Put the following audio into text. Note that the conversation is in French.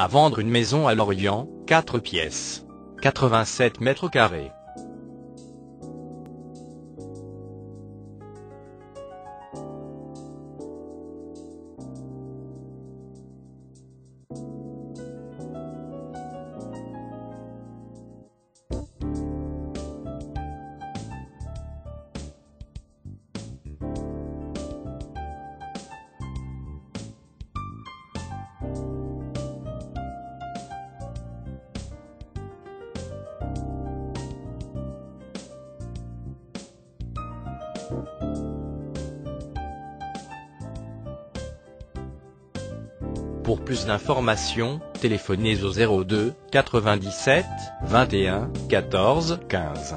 À vendre une maison à Lorient, 4 pièces. 87 mètres carrés. Pour plus d'informations, téléphonez au 02 97 21 14 15.